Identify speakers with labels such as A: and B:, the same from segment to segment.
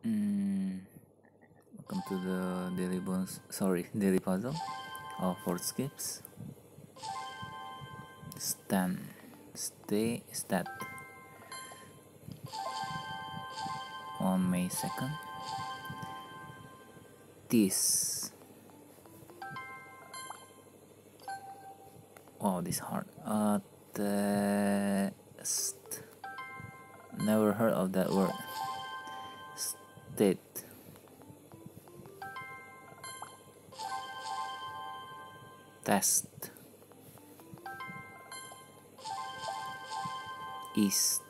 A: Mm, welcome to the daily bonus. Sorry, daily puzzle. All skips. Stand, stay, stat. On May second. This. Oh, this hard. Uh, test. Never heard of that word. Test. East.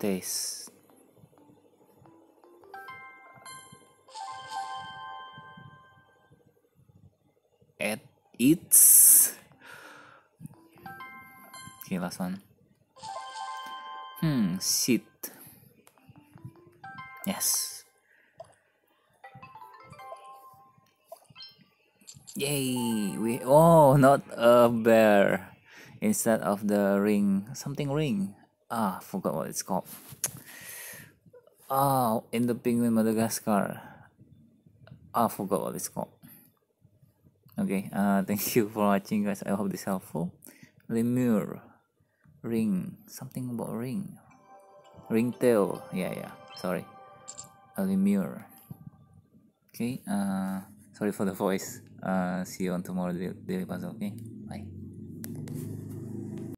A: Taste. At its. Okay, last one. Hmm, sit. Yes. Yay! We oh, not a bear. Instead of the ring, something ring. Ah, forgot what it's called. Ah, in the penguin Madagascar. Ah, forgot what it's called. Okay, uh, thank you for watching, guys. I hope this helpful. Lemur, ring, something about ring, ringtail. Yeah, yeah. Sorry, a lemur. Okay. Uh, sorry for the voice. Uh, see you on tomorrow daily puzzle. Okay.